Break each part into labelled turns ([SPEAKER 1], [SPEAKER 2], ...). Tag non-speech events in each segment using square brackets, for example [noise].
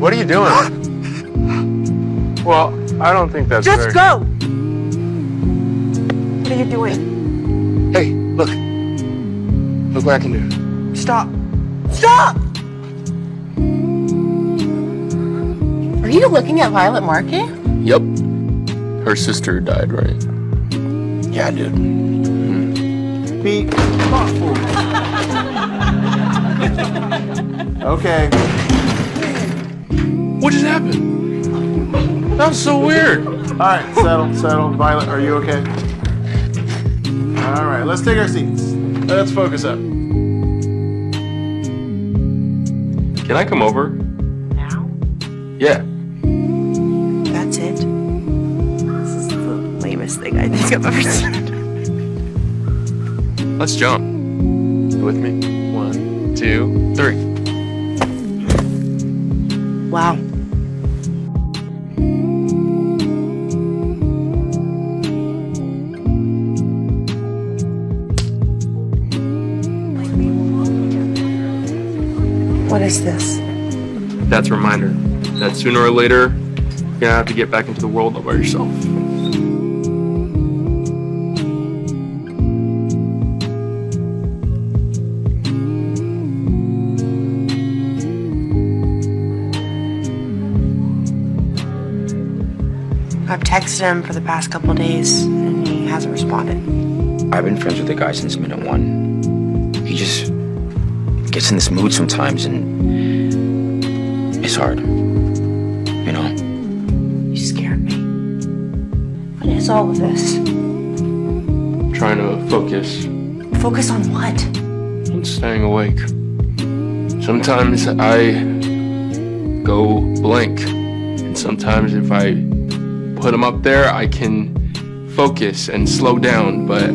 [SPEAKER 1] What are you doing? [gasps] well, I don't think that's
[SPEAKER 2] Just
[SPEAKER 1] very...
[SPEAKER 2] go! What are you doing?
[SPEAKER 1] Hey, look. Look what I can do.
[SPEAKER 2] Stop. Stop!
[SPEAKER 3] Are you looking at Violet Markey?
[SPEAKER 4] Yep. Her sister died, right?
[SPEAKER 1] Yeah, dude. Hmm.
[SPEAKER 5] Be thoughtful. [laughs] okay.
[SPEAKER 4] What just happened? That was so weird.
[SPEAKER 5] All right, settle, settle. Violet, are you okay? All right, let's take our seats. Let's focus up.
[SPEAKER 4] Can I come over?
[SPEAKER 2] Now?
[SPEAKER 4] Yeah.
[SPEAKER 2] That's it? This is the lamest thing I think I've ever seen.
[SPEAKER 4] Let's jump. You with me? One, two, three.
[SPEAKER 2] What is this?
[SPEAKER 4] That's a reminder that sooner or later, you're gonna have to get back into the world all by yourself.
[SPEAKER 2] I've texted him for the past couple days and he hasn't responded.
[SPEAKER 6] I've been friends with the guy since minute one. He just gets in this mood sometimes and it's hard. You know?
[SPEAKER 2] You scared me. What is all of this?
[SPEAKER 4] Trying to focus
[SPEAKER 2] Focus on what?
[SPEAKER 4] on staying awake. Sometimes I go blank, and sometimes if I put them up there, I can focus and slow down, but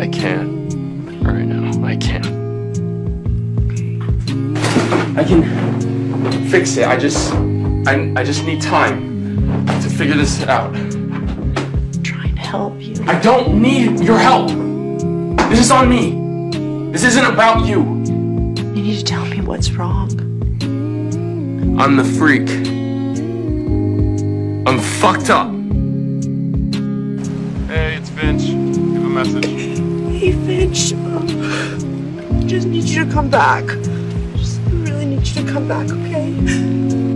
[SPEAKER 4] I can't right now. I can't. I can fix it. I just, I, I just need time to figure this out.
[SPEAKER 2] I'm trying to help you.
[SPEAKER 4] I don't need your help. This is on me. This isn't about you.
[SPEAKER 2] You need to tell me what's wrong.
[SPEAKER 4] I'm the freak. I'm fucked up.
[SPEAKER 1] Hey, it's Finch. Give a message.
[SPEAKER 2] Hey, Finch. I just need you to come back. Really you to come back, okay?